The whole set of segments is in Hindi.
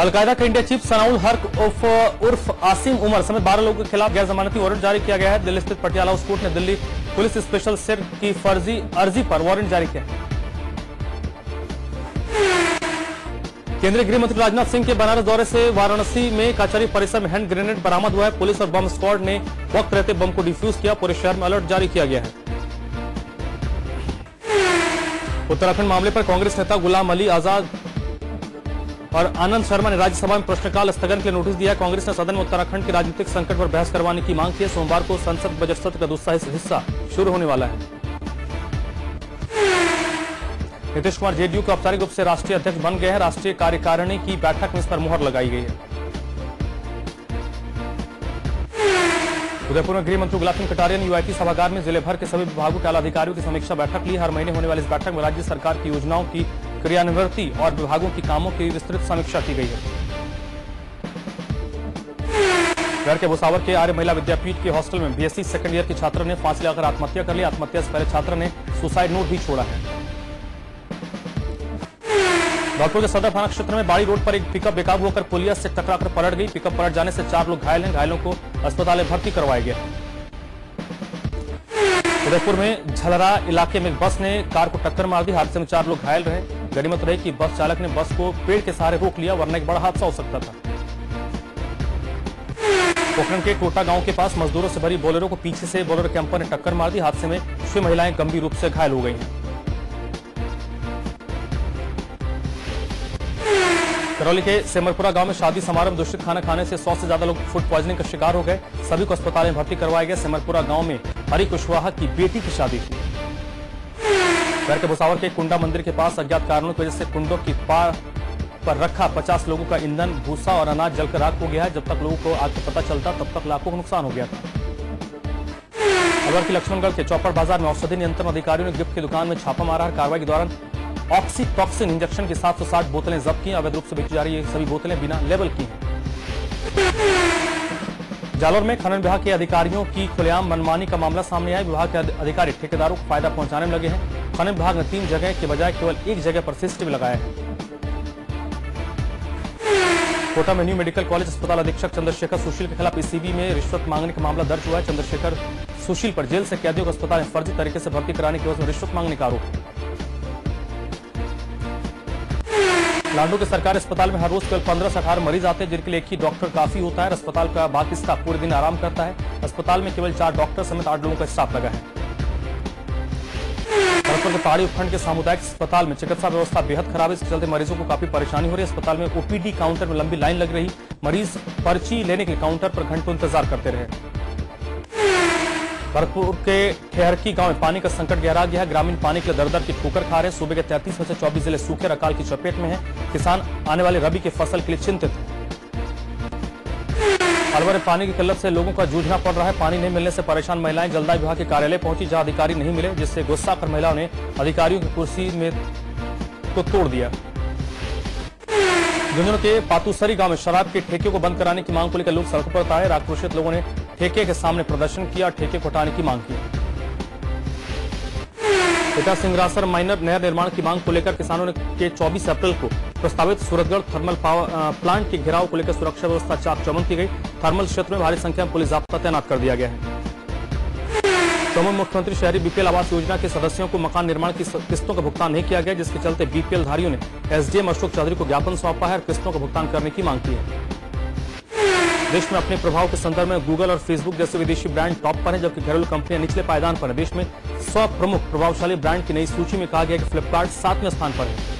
अलकायदा के इंडिया चीफ सनाउल हर्क उर्फ़ उर्फ़ आसिम उमर समेत बारह लोगों के खिलाफ गैर जमानती वारंट जारी किया गया है। दिल्ली स्थित पटियाला हाउस कोर्ट ने दिल्ली पुलिस स्पेशल सेल की फर्जी अर्जी पर वारंट जारी किया। केंद्रीय गृह मंत्री राजनाथ सिंह के बनारस दौरे से वाराणसी में कचहरी परिसर में हैंड ग्रेनेड बरामद हुआ है। पुलिस और बम स्क्वाड ने वक्त रहते बम को डिफ्यूज किया। पूरे शहर में अलर्ट जारी किया गया है। उत्तराखंड मामले पर कांग्रेस नेता गुलाम अली आज़ाद और आनंद शर्मा ने राज्यसभा में प्रश्नकाल स्थगन के नोटिस दिया। कांग्रेस ने सदन में उत्तराखंड के राजनीतिक संकट पर बहस करवाने की मांग की है। सोमवार को संसद बजट सत्र का दूसरा हिस्सा शुरू होने वाला है। नीतीश कुमार, जेडीयू के औपचारिक रूप से राष्ट्रीय अध्यक्ष बन गए हैं। राष्ट्रीय कार्यकारिणी की बैठक में इस पर मुहर लगाई गई है। उदयपुर में गृह मंत्री गुलाब सिंह कटारिया ने यूआईटी सभागार में ज़िले भर के सभी विभागों के आला अधिकारियों की समीक्षा बैठक ली। हर महीने होने वाली इस बैठक में राज्य सरकार की योजनाओं की क्रियान्वृत्ति और विभागों के कामों की विस्तृत समीक्षा की गई है। घर के भुसावर के आर्य महिला विद्यापीठ के हॉस्टल में बीएससी सेकंड ईयर के छात्र ने फांसी लगाकर आत्महत्या कर ली। आत्महत्या से पहले छात्र ने सुसाइड नोट भी छोड़ा है। धौलपुर के सदर थाना क्षेत्र में बाड़ी रोड पर एक पिकअप बेकाबू होकर पुलिया से टकराकर पलट गई। पिकअप पलट जाने से चार लोग घायल हैं। घायलों को अस्पताल में भर्ती करवाया गया। उदयपुर में झलरा इलाके में बस ने कार को टक्कर मार दी। हादसे में चार लोग घायल रहे। गनीमत रही कि बस चालक ने बस को पेड़ के सहारे रोक लिया, वरना एक बड़ा हादसा हो सकता था। पोखरण के टोटा गाँव के पास मजदूरों से भरी बोलेरो को पीछे से बोलेरो कैंपर ने टक्कर मार दी। हादसे में छह महिलाएँ गंभीर रूप से घायल हो गई हैं। करौली के सेमरपुरा गाँव में शादी समारोह में दूषित खाना खाने से सौ से ज़्यादा लोग फ़ूड प्वाइजनिंग का शिकार हो गए। सभी को अस्पताल में भर्ती करवाया गया। सेमरपुरा गाँव में हरी कुशवाहा की बेटी की शादी थी। घर के भुसावर के कुंडा मंदिर के पास अज्ञात कारणों की वजह से कुंडों की पार पर रखा 50 लोगों का ईंधन, भूसा और अनाज जलकर राख हो गया है। जब तक लोगों को आग का पता चलता, तब तक लाखों का नुकसान हो गया था। अलवर के लक्ष्मणगढ़ के चौपड़ बाज़ार में औषधि नियंत्रण अधिकारियों ने गिफ्ट की दुकान में छापा मारा है। कार्रवाई के दौरान ऑक्सीटॉक्सिन इंजेक्शन की 760 बोतलें जब्त की। अवैध रूप से बेची जा रही सभी बोतलें बिना लेबल की हैं। जालौर में खनन विभाग के अधिकारियों की खुलेआम मनमानी का मामला सामने आया। विभाग के अधिकारी ठेकेदारों को फ़ायदा पहुँचाने में लगे हैं। खनन विभाग ने तीन जगह के बजाय केवल एक जगह पर सीसीटीवी लगाया है। कोटा में न्यू मेडिकल कॉलेज अस्पताल अधीक्षक चंद्रशेखर सुशील के खिलाफ ईसीबी में रिश्वत मांगने का मामला दर्ज हुआ है। चंद्रशेखर सुशील पर जेल से कैदियों को अस्पताल में फर्जी तरीके से भर्ती कराने की वजह रिश्वत मांगने का आरोप। लाडू के सरकारी अस्पताल में हर रोज केवल पंद्रह से अठारह मरीज़ आते हैं, जिनके लिए एक ही डॉक्टर काफ़ी होता है। अस्पताल का बाकी स्टाफ पूरे दिन आराम करता है। अस्पताल में केवल चार डॉक्टर समेत आठ लोगों का स्टाफ लगा है। भरतपुर के पहाड़ी उपखंड के सामुदायिक अस्पताल में चिकित्सा व्यवस्था बेहद खराब है। इसके चलते मरीजों को काफ़ी परेशानी हो रही है। अस्पताल में ओपीडी काउंटर में लंबी लाइन लग रही। मरीज़ पर्ची लेने के काउंटर पर घंटों इंतज़ार करते रहे। भरतपुर के ठेहरकी गाँव में पानी का संकट गहरा गया है। ग्रामीण पानी के लिए दर दर की ठोकर खा रहे सूबे के 33 में से 24 ज़िले सूखे अकाल की चपेट में है। किसान आने वाले रबी की फ़सल के लिए चिंतित। है अलवर में पानी की किल्लत से लोगों का जूझना पड़ रहा है। पानी नहीं मिलने से परेशान महिलाएँ जलदाय विभाग के कार्यालय पहुँची, जहाँ अधिकारी नहीं मिले, जिससे गुस्सा कर महिलाओं ने अधिकारियों की कुर्सी में को तोड़ दिया। झुंझुनू के पातूसरी गाँव में शराब के ठेके को बंद कराने की मांग को लेकर लोग सड़कों पर उतारे। आक्रोशित लोगों ने ठेके के सामने प्रदर्शन किया, ठेके को हटाने की मांग की। पिता सिंगरासर माइनर नहर निर्माण की मांग को लेकर किसानों ने के 24 अप्रैल को प्रस्तावित सूरतगढ़ थर्मल पावर प्लांट के घेराव को लेकर सुरक्षा व्यवस्था चाक चौबंद की गई। थर्मल क्षेत्र में भारी संख्या में पुलिस जाब्ता तैनात कर दिया गया है। चौमुन मुख्यमंत्री शहरी बीपीएल आवास योजना के सदस्यों को मकान निर्माण की किस्तों का भुगतान नहीं किया गया, जिसके चलते बीपीएल धारियों ने एसडीएम अशोक चौधरी को ज्ञापन सौंपा है और किस्तों का भुगतान करने की मांग की है। देश में अपने प्रभाव के संदर्भ में गूगल और फेसबुक जैसे विदेशी ब्रांड टॉप पर हैं, जबकि घरेलू कंपनियाँ निचले पायदान पर देश में सौ प्रमुख प्रभावशाली ब्रांड की नई सूची में कहा गया कि फ्लिपकार्ट सातवें स्थान पर है।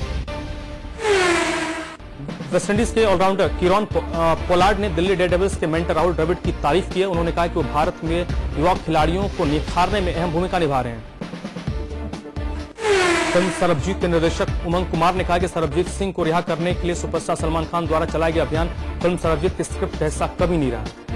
वेस्टइंडीज के ऑलराउंडर किरॉन पोलार्ड ने दिल्ली डेडेविल्स के मेंटर राहुल द्रविड की तारीफ़ की है। उन्होंने कहा कि वो भारत में युवा खिलाड़ियों को निखारने में अहम भूमिका निभा रहे हैं। फ़िल्म सरबजीत के निर्देशक उमंग कुमार ने कहा कि सरबजीत सिंह को रिहा करने के लिए सुपरस्टार सलमान खान द्वारा चलाया गया अभियान फ़िल्म सरबजीत की स्क्रिप्ट का हिस्सा कभी नहीं रहा।